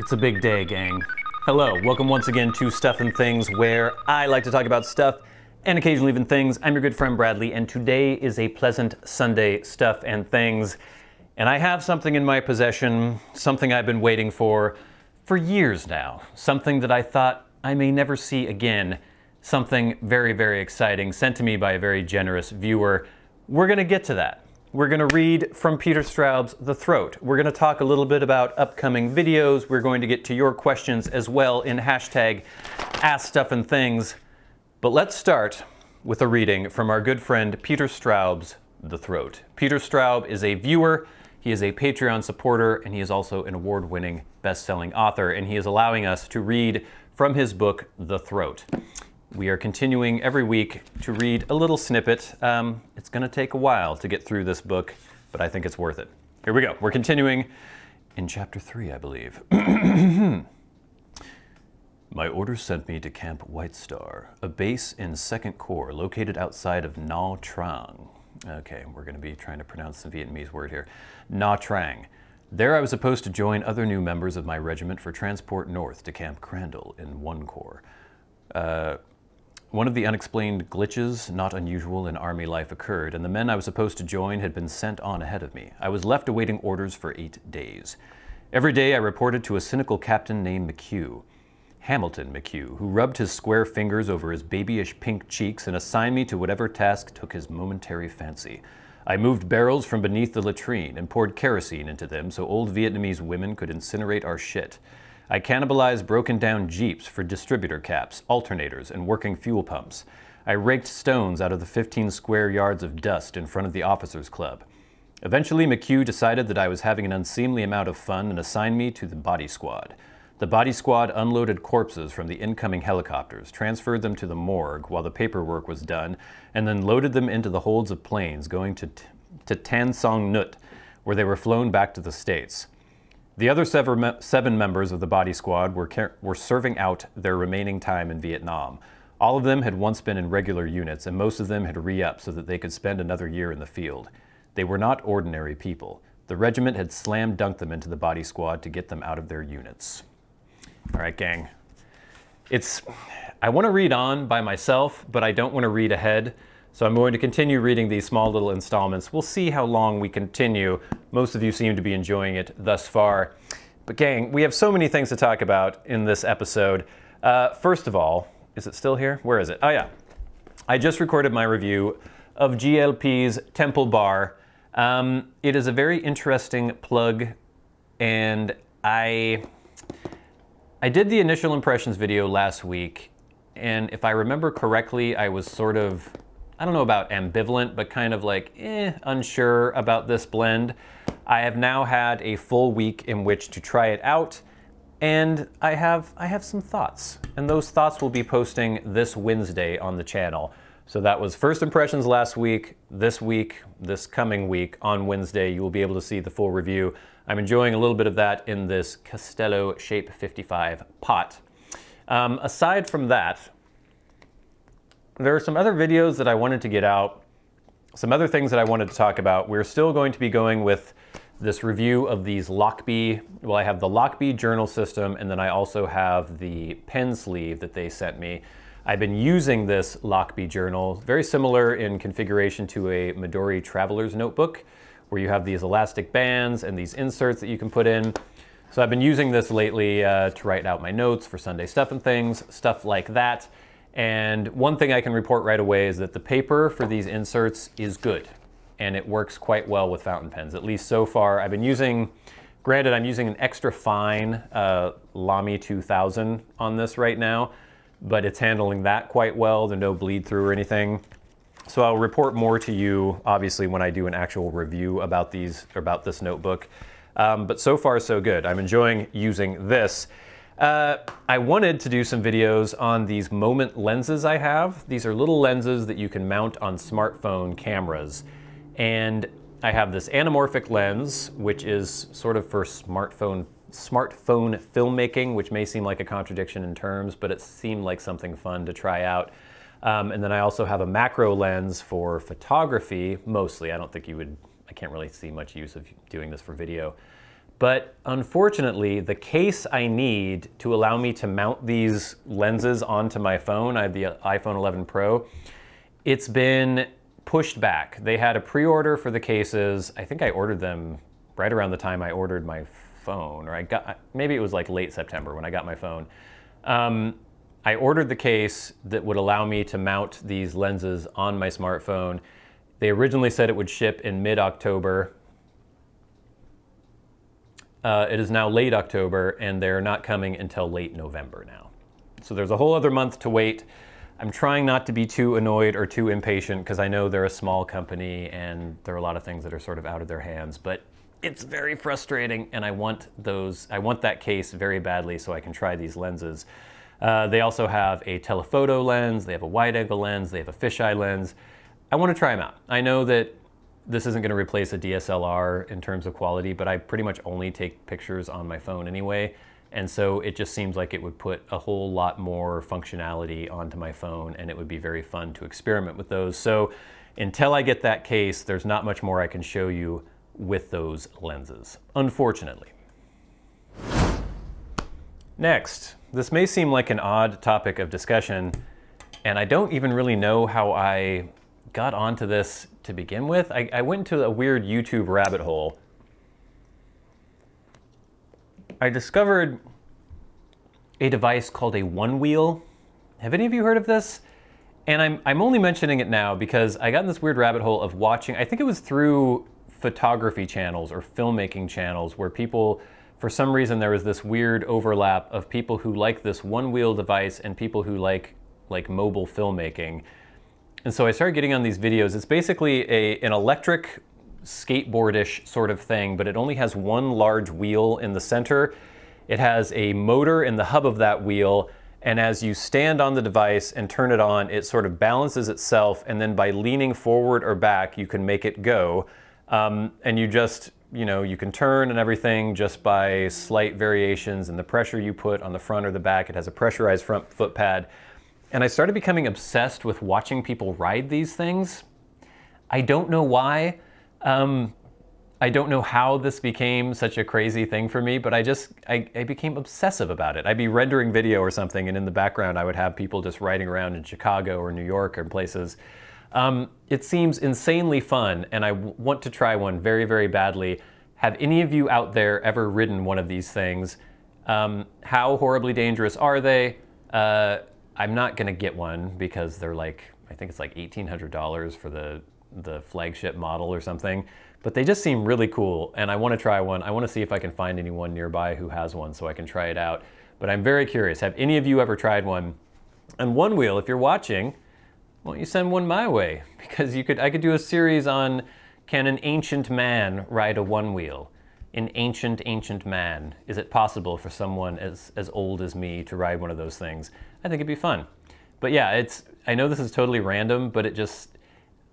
It's a big day, gang. Hello, welcome once again to Stuff and Things, where I like to talk about stuff and occasionally even things. I'm your good friend Bradley, and today is a pleasant Sunday Stuff and Things. And I have something in my possession, something I've been waiting for for years now, something that I thought I may never see again, something very, very exciting sent to me by a very generous viewer. We're to get to that. We're going to read from Peter Straub's The Throat. We're going to talk a little bit about upcoming videos. We're going to get to your questions as well in hashtag Ask Stuff and Things. But let's start with a reading from our good friend Peter Straub's The Throat. Peter Straub is a viewer, he is a Patreon supporter, and he is also an award winning best selling author, and he is allowing us to read from his book, The Throat. We are continuing every week to read a little snippet. Um, it's going to take a while to get through this book, but I think it's worth it. Here we go. We're continuing in chapter three, I believe. My orders sent me to Camp White Star, a base in 2nd Corps located outside of Nha Trang. Okay, we're going to be trying to pronounce the Vietnamese word here. Nha Trang. There I was supposed to join other new members of my regiment for transport north to Camp Crandall in 1 Corps. Uh, one of the unexplained glitches not unusual in Army life occurred, and the men I was supposed to join had been sent on ahead of me. I was left awaiting orders for eight days. Every day I reported to a cynical captain named McHugh. Hamilton McHugh, who rubbed his square fingers over his babyish pink cheeks and assigned me to whatever task took his momentary fancy. I moved barrels from beneath the latrine and poured kerosene into them so old Vietnamese women could incinerate our shit. I cannibalized broken down Jeeps for distributor caps, alternators, and working fuel pumps. I raked stones out of the 15 square yards of dust in front of the officers' club. Eventually, McHugh decided that I was having an unseemly amount of fun and assigned me to the body squad. The body squad unloaded corpses from the incoming helicopters, transferred them to the morgue while the paperwork was done, and then loaded them into the holds of planes going to, to Tan Son Nhut, where they were flown back to the States. The other seven members of the body squad were, were serving out their remaining time in Vietnam. All of them had once been in regular units, and most of them had re upped so that they could spend another year in the field. They were not ordinary people. The regiment had slam dunked them into the body squad to get them out of their units. All right, gang. It's, I want to read on by myself, but I don't want to read ahead. So I'm going to continue reading these small little installments. We'll see how long we continue. Most of you seem to be enjoying it thus far. But gang, we have so many things to talk about in this episode. Uh, first of all, is it still here? Where is it? Oh yeah. I just recorded my review of GLP's Temple Bar. Um, it is a very interesting plug, and I I did the initial impressions video last week, and if I remember correctly, I was sort of I don't know about ambivalent, but kind of like eh, unsure about this blend. I have now had a full week in which to try it out, and I have I have some thoughts, and those thoughts will be posting this Wednesday on the channel. So that was first impressions last week. This week, this coming week on Wednesday, you will be able to see the full review. I'm enjoying a little bit of that in this Castello Shape 55 pot. Um, aside from that, there are some other videos that I wanted to get out, some other things that I wanted to talk about. We're still going to be going with this review of these Lochby. Well, I have the Lochby journal system, and then I also have the pen sleeve that they sent me. I've been using this Lochby journal, very similar in configuration to a Midori Traveler's Notebook, where you have these elastic bands and these inserts that you can put in. So I've been using this lately uh, to write out my notes for Sunday stuff and things, stuff like that. And one thing I can report right away is that the paper for these inserts is good and it works quite well with fountain pens, at least so far. I've been using, granted I'm using an extra fine uh, Lamy 2000 on this right now, but it's handling that quite well. There's no bleed through or anything. So I'll report more to you, obviously, when I do an actual review about these, about this notebook. Um, but so far, so good. I'm enjoying using this. Uh, I wanted to do some videos on these moment lenses I have. These are little lenses that you can mount on smartphone cameras. And I have this anamorphic lens, which is sort of for smartphone smartphone filmmaking, which may seem like a contradiction in terms, but it seemed like something fun to try out. Um, and then I also have a macro lens for photography, mostly. I don't think you would, I can't really see much use of doing this for video. But unfortunately, the case I need to allow me to mount these lenses onto my phone, I have the iPhone 11 Pro, it's been pushed back. They had a pre-order for the cases. I think I ordered them right around the time I ordered my phone, or I got, maybe it was like late September when I got my phone. Um, I ordered the case that would allow me to mount these lenses on my smartphone. They originally said it would ship in mid-October. Uh, it is now late October, and they're not coming until late November now. So there's a whole other month to wait. I'm trying not to be too annoyed or too impatient because I know they're a small company and there are a lot of things that are sort of out of their hands, but it's very frustrating and I want those, I want that case very badly so I can try these lenses. Uh, they also have a telephoto lens, they have a wide angle lens, they have a fisheye lens. I want to try them out. I know that this isn't going to replace a DSLR in terms of quality, but I pretty much only take pictures on my phone anyway. And so it just seems like it would put a whole lot more functionality onto my phone and it would be very fun to experiment with those. So until I get that case, there's not much more I can show you with those lenses, unfortunately. Next, this may seem like an odd topic of discussion, and I don't even really know how I got onto this to begin with. I, I went into a weird YouTube rabbit hole. I discovered a device called a Onewheel. Have any of you heard of this? And I'm, I'm only mentioning it now because I got in this weird rabbit hole of watching, I think it was through photography channels or filmmaking channels where people, for some reason, there was this weird overlap of people who like this Onewheel device and people who like, like mobile filmmaking. And so I started getting on these videos. It's basically a, an electric skateboardish sort of thing, but it only has one large wheel in the center. It has a motor in the hub of that wheel, and as you stand on the device and turn it on, it sort of balances itself, and then by leaning forward or back, you can make it go. Um, and you just, you know, you can turn and everything just by slight variations in the pressure you put on the front or the back. It has a pressurized front foot pad. And I started becoming obsessed with watching people ride these things. I don't know why. Um, I don't know how this became such a crazy thing for me, but I just, I, I, became obsessive about it. I'd be rendering video or something, and in the background, I would have people just riding around in Chicago or New York or places. Um, it seems insanely fun, and I want to try one very, very badly. Have any of you out there ever ridden one of these things? Um, how horribly dangerous are they? Uh, I'm not gonna get one because they're like, I think it's like $1,800 for the, the flagship model or something. But they just seem really cool and I wanna try one. I wanna see if I can find anyone nearby who has one so I can try it out. But I'm very curious, have any of you ever tried one? And Onewheel, if you're watching, why don't you send one my way? Because you could, I could do a series on can an ancient man ride a Onewheel? An ancient, ancient man. Is it possible for someone as, as old as me to ride one of those things? I think it'd be fun. But yeah, it's I know this is totally random, but it just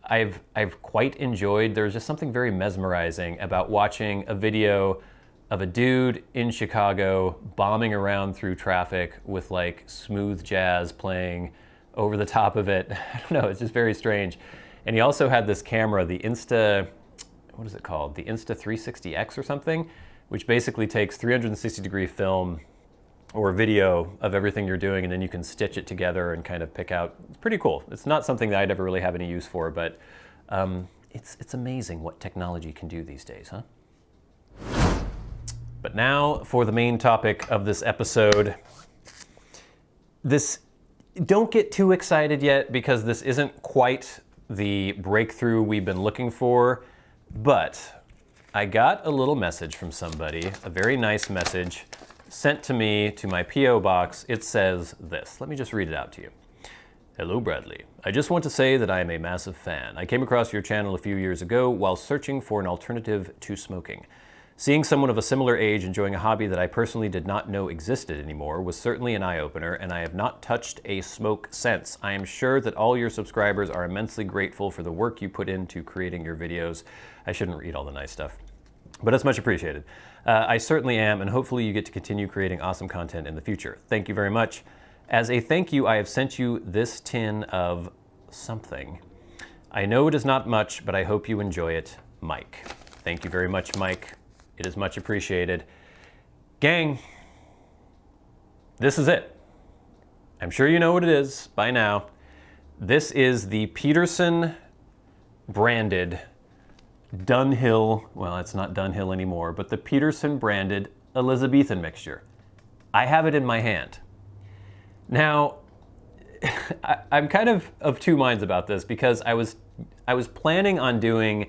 I've I've quite enjoyed. There's just something very mesmerizing about watching a video of a dude in Chicago bombing around through traffic with like smooth jazz playing over the top of it. I don't know, it's just very strange. And he also had this camera, the Insta, what is it called? The Insta 360X or something, which basically takes 360 degree film or video of everything you're doing and then you can stitch it together and kind of pick out. It's pretty cool. It's not something that I'd ever really have any use for, but um, it's, it's amazing what technology can do these days, huh? But now for the main topic of this episode. This, don't get too excited yet because this isn't quite the breakthrough we've been looking for, but I got a little message from somebody, a very nice message sent to me to my P.O. box, it says this. Let me just read it out to you. Hello, Bradley. I just want to say that I am a massive fan. I came across your channel a few years ago while searching for an alternative to smoking. Seeing someone of a similar age enjoying a hobby that I personally did not know existed anymore was certainly an eye-opener, and I have not touched a smoke since. I am sure that all your subscribers are immensely grateful for the work you put into creating your videos. I shouldn't read all the nice stuff, but it's much appreciated. Uh, I certainly am, and hopefully you get to continue creating awesome content in the future. Thank you very much. As a thank you, I have sent you this tin of something. I know it is not much, but I hope you enjoy it, Mike. Thank you very much, Mike. It is much appreciated. Gang, this is it. I'm sure you know what it is by now. This is the Peterson branded Dunhill, well, it's not Dunhill anymore, but the Peterson branded Elizabethan mixture. I have it in my hand. Now, I, am kind of of two minds about this because I was I was planning on doing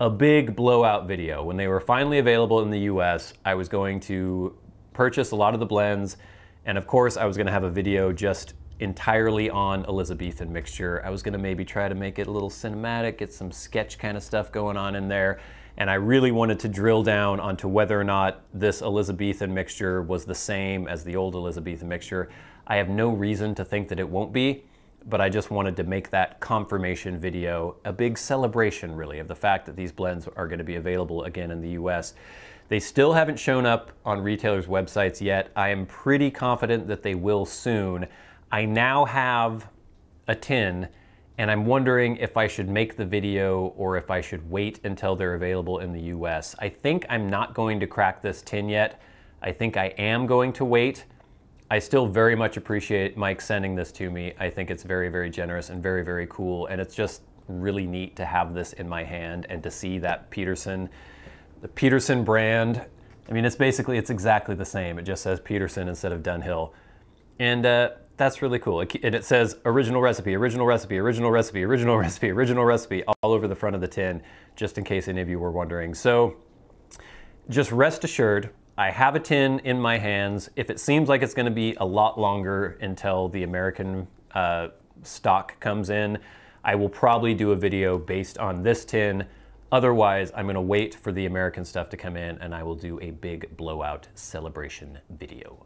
a big blowout video when they were finally available in the US. I was going to purchase a lot of the blends, and of course, I was going to have a video just entirely on Elizabethan mixture. I was going to maybe try to make it a little cinematic, get some sketch kind of stuff going on in there. And I really wanted to drill down onto whether or not this Elizabethan mixture was the same as the old Elizabethan mixture. I have no reason to think that it won't be, but I just wanted to make that confirmation video a big celebration, really, of the fact that these blends are going to be available again in the US. They still haven't shown up on retailers' websites yet. I am pretty confident that they will soon. I now have a tin and I'm wondering if I should make the video or if I should wait until they're available in the US. I think I'm not going to crack this tin yet. I think I am going to wait. I still very much appreciate Mike sending this to me. I think it's very, very generous and very, very cool. And it's just really neat to have this in my hand and to see that Peterson, the Peterson brand. I mean, it's basically, it's exactly the same. It just says Peterson instead of Dunhill. And uh, that's really cool. And it says original recipe, original recipe, original recipe, original recipe, original recipe all over the front of the tin, just in case any of you were wondering. So just rest assured, I have a tin in my hands. If it seems like it's going to be a lot longer until the American uh, stock comes in, I will probably do a video based on this tin. Otherwise, I'm going to wait for the American stuff to come in and I will do a big blowout celebration video.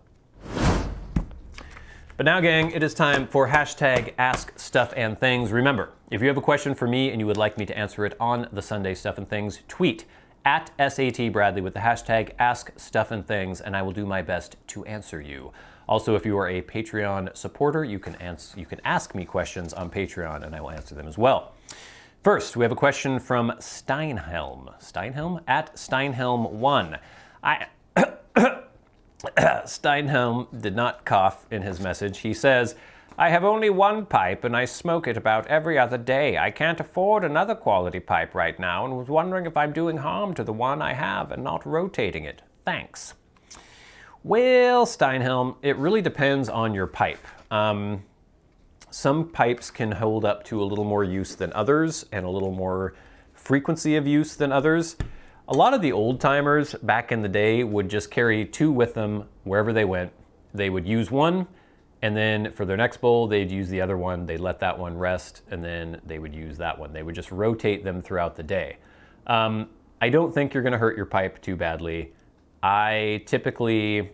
But now, gang, it is time for hashtag Ask Stuff and Things. Remember, if you have a question for me and you would like me to answer it on the Sunday Stuff and Things, tweet at SAT Bradley with the hashtag Ask Stuff and Things, and I will do my best to answer you. Also, if you are a Patreon supporter, you can, ans- you can ask me questions on Patreon, and I will answer them as well. First, we have a question from Steinhelm. Steinhelm? At Steinhelm1. I. Steinhelm did not cough in his message. He says, I have only one pipe and I smoke it about every other day. I can't afford another quality pipe right now and was wondering if I'm doing harm to the one I have and not rotating it. Thanks. Well, Steinhelm, it really depends on your pipe. Um, some pipes can hold up to a little more use than others and a little more frequency of use than others. A lot of the old timers back in the day would just carry two with them wherever they went. They would use one, and then for their next bowl, they'd use the other one. They'd let that one rest, and then they would use that one. They would just rotate them throughout the day. Um, I don't think you're going to hurt your pipe too badly. I typically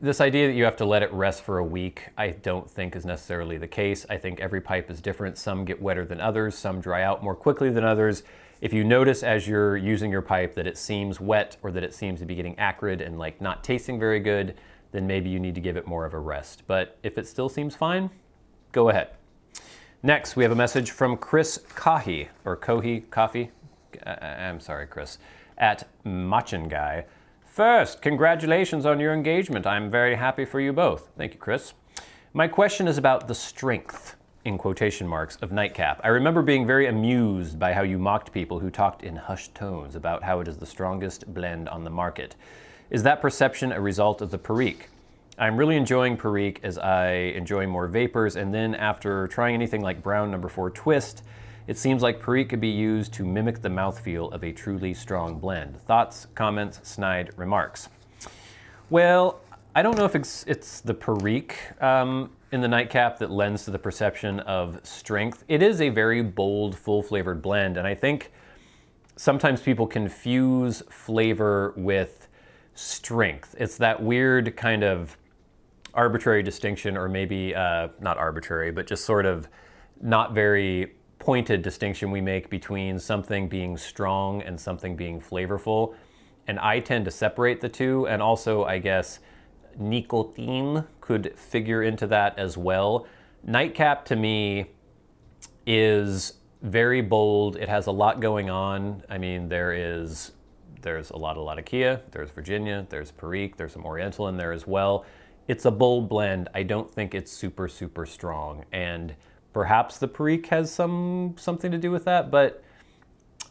this idea that you have to let it rest for a week, I don't think is necessarily the case. I think every pipe is different. Some get wetter than others, some dry out more quickly than others. If you notice as you're using your pipe that it seems wet or that it seems to be getting acrid and like not tasting very good, then maybe you need to give it more of a rest. But if it still seems fine, go ahead. Next, we have a message from Chris Kahi, or Kohi Coffee. Uh, uh, I'm sorry, Chris, at Machin Guy. First, congratulations on your engagement. I'm very happy for you both. Thank you, Chris. My question is about the strength in quotation marks, of Nightcap. I remember being very amused by how you mocked people who talked in hushed tones about how it is the strongest blend on the market. Is that perception a result of the Perique? I'm really enjoying Perique as I enjoy more VaPers, and then after trying anything like Brown Number 4 Twist, it seems like Perique could be used to mimic the mouthfeel of a truly strong blend. Thoughts, comments, snide remarks? Well, I don't know if it's, it's the Perique. Um, in the nightcap that lends to the perception of strength. It is a very bold, full flavored blend, and I think sometimes people confuse flavor with strength. It's that weird kind of arbitrary distinction, or maybe uh, not arbitrary, but just sort of not very pointed distinction we make between something being strong and something being flavorful. And I tend to separate the two, and also, I guess, nicotine could figure into that as well. Nightcap to me is very bold. It has a lot going on. I mean, there is There's a lot of Latakia, there's Virginia, there's Perique, there's some Oriental in there as well. It's a bold blend. I don't think it's super, super strong. And perhaps the Perique has some something to do with that, but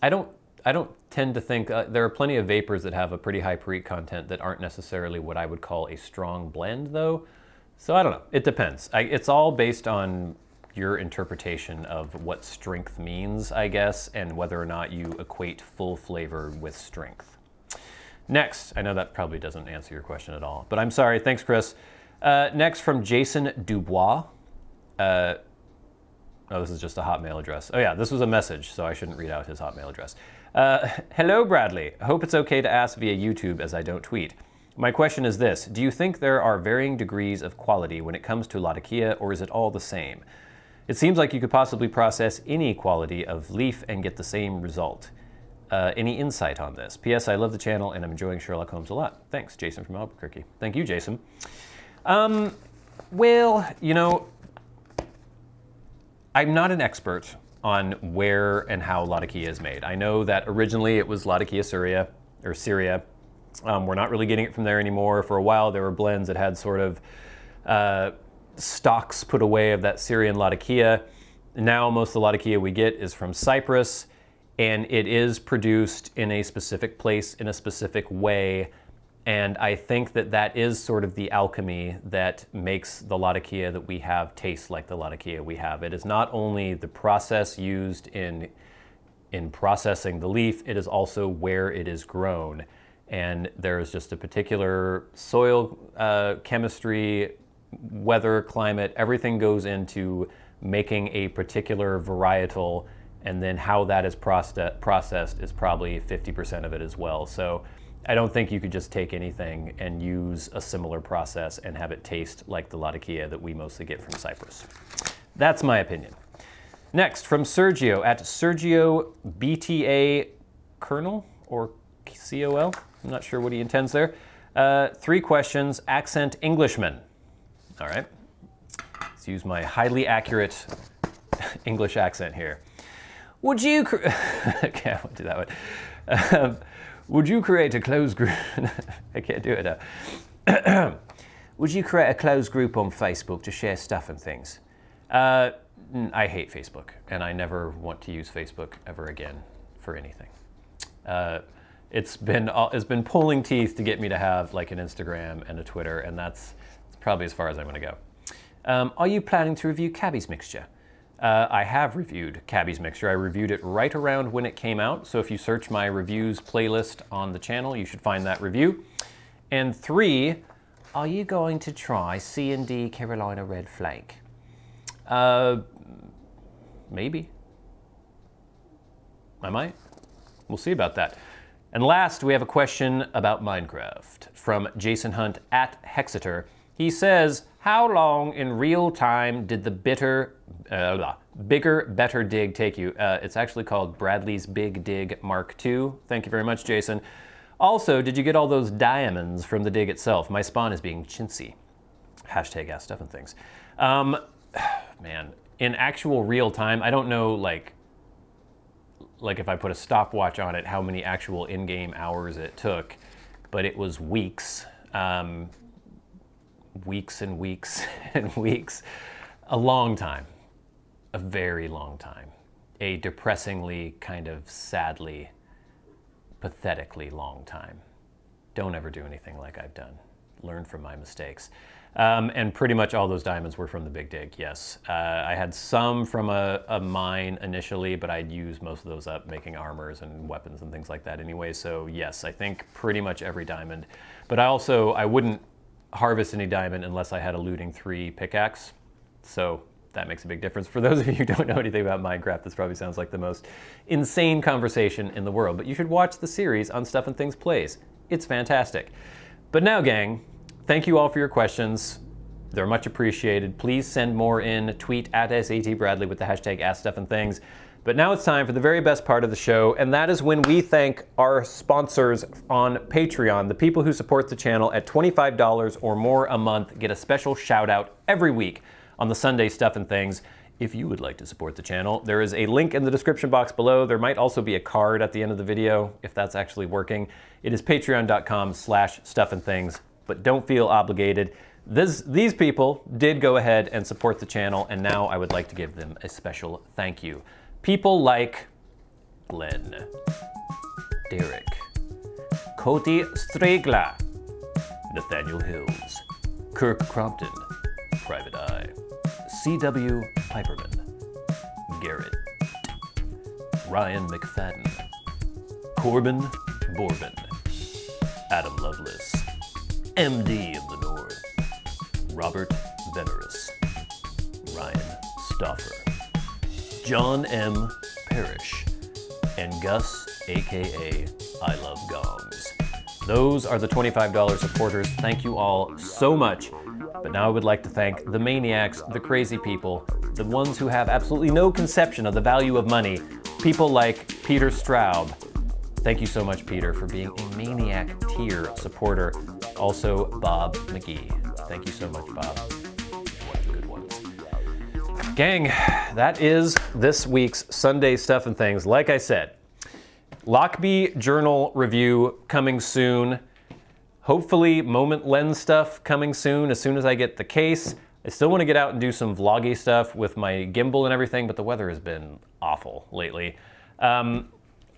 I don't I don't tend to think uh, there are plenty of VaPers that have a pretty high Perique content that aren't necessarily what I would call a strong blend though. So I don't know. It depends. I, it's all based on your interpretation of what strength means, I guess, and whether or not you equate full flavor with strength. Next, I know that probably doesn't answer your question at all, but I'm sorry. Thanks, Chris. Uh, next from Jason Dubois. Uh, oh, this is just a Hotmail address. Oh, yeah, this was a message, so I shouldn't read out his Hotmail address. Uh, hello, Bradley. Hope it's okay to ask via YouTube as I don't tweet. My question is this Do you think there are varying degrees of quality when it comes to Latakia, or is it all the same? It seems like you could possibly process any quality of leaf and get the same result. Uh, any insight on this? P.S. I love the channel and I'm enjoying Sherlock Holmes a lot. Thanks, Jason from Albuquerque. Thank you, Jason. Um, well, you know, I'm not an expert on where and how Latakia is made. I know that originally it was Latakia Syria or Syria. Um, we're not really getting it from there anymore. For a while, there were blends that had sort of uh, stocks put away of that Syrian Latakia. Now, most of the Latakia we get is from Cyprus, and it is produced in a specific place in a specific way. And I think that that is sort of the alchemy that makes the Latakia that we have taste like the Latakia we have. It is not only the process used in in processing the leaf, it is also where it is grown. And there's just a particular soil uh, chemistry, weather, climate, everything goes into making a particular varietal, and then how that is processed is probably 50% of it as well. So I don't think you could just take anything and use a similar process and have it taste like the Latakia that we mostly get from Cyprus. That's my opinion. Next, from Sergio at Sergio BTA Colonel or COL. I'm not sure what he intends there. Uh, three questions. Accent Englishman. All right. Let's use my highly accurate English accent here. Would you? okay, I won't do that one. Um, would you create a closed group? I can't do it now. Would you create a closed group on Facebook to share stuff and things? Uh, I hate Facebook, and I never want to use Facebook ever again for anything. Uh, it's been it's been pulling teeth to get me to have like an Instagram and a Twitter, and that's probably as far as I'm going to go. Um, are you planning to review Cabbie's mixture? Uh, I have reviewed Cabbie's mixture. I reviewed it right around when it came out. So if you search my reviews playlist on the channel, you should find that review. And three, are you going to try C&D Carolina Red Flake? Uh, maybe. I might. We'll see about that. And last, we have a question about Minecraft from Jason Hunt at Hexeter. He says, how long in real time did the bitter, uh, bigger, better dig take you? Uh, it's actually called Bradley's Big Dig Mark II. Thank you very much, Jason. Also, did you get all those diamonds from the dig itself? My spawn is being chintzy. Hashtag ask stuff and things. Um, man, in actual real time, I don't know like like if I put a stopwatch on it, how many actual in-game hours it took, but it was weeks. Um, weeks and weeks and weeks. A long time. A very long time. A depressingly, kind of sadly, pathetically long time. Don't ever do anything like I've done. Learn from my mistakes. Um, and pretty much all those diamonds were from the Big Dig, yes. Uh, I had some from a, a, mine initially, but I'd used most of those up making armors and weapons and things like that anyway. So yes, I think pretty much every diamond. But I also, I wouldn't harvest any diamond unless I had a looting three pickaxe. So that makes a big difference. For those of you who don't know anything about Minecraft, this probably sounds like the most insane conversation in the world, but you should watch the series on Stuff and Things Plays. It's fantastic. But now, gang, thank you all for your questions. They're much appreciated. Please send more in. Tweet at SAT Bradley with the hashtag Ask Stuff and Things. But now it's time for the very best part of the show, and that is when we thank our sponsors on Patreon. The people who support the channel at $25 or more a month get a special shout out every week on the Sunday Stuff and Things. if you would like to support the channel. There is a link in the description box below. There might also be a card at the end of the video if that's actually working. It is patreon.com slash stuff and things, but don't feel obligated. This, these people did go ahead and support the channel, and now I would like to give them a special thank you. People like Glenn, Derek, Cody Striegler, Nathaniel Hills, Kirk Crompton, Private Eye, C.W. Piperman, Garret, Ryan McFadin, Corbyn Borbyn, Adam Loveless, MD of the North, Robert Venerus, Ryan Stauffer, John M. Parrish, and Gus, aka I Love Gongs. Those are the $25 supporters. Thank you all so much. But now I would like to thank the maniacs, the crazy people, the ones who have absolutely no conception of the value of money, people like Peter Straub. Thank you so much, Peter, for being a maniac tier supporter. Also, Bob Magee. Thank you so much, Bob. Gang, that is this week's Sunday Stuff and Things. Like I said, Lochby Journal review coming soon. Hopefully, Moment Lens stuff coming soon as soon as I get the case. I still want to get out and do some vloggy stuff with my gimbal and everything, but the weather has been awful lately. Um,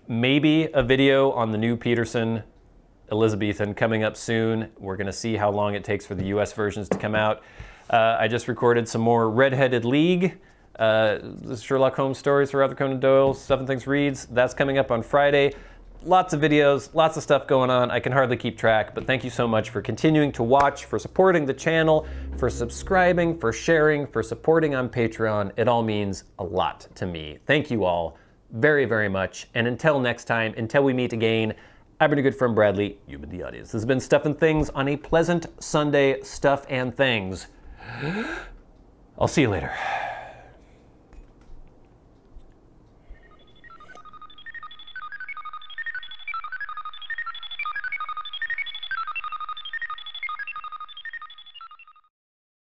maybe a video on the new Peterson Elizabethan coming up soon. We're going to see how long it takes for the US versions to come out. Uh, I just recorded some more Red-Headed League, uh, Sherlock Holmes stories for Arthur Conan Doyle, Stuff and Things Reads. That's coming up on Friday. Lots of videos, lots of stuff going on. I can hardly keep track, but thank you so much for continuing to watch, for supporting the channel, for subscribing, for sharing, for supporting on Patreon. It all means a lot to me. Thank you all very, very much. And until next time, until we meet again, I've been a good friend Bradley, you've been the audience. This has been Stuff and Things on a pleasant Sunday, Stuff and Things. I'll see you later.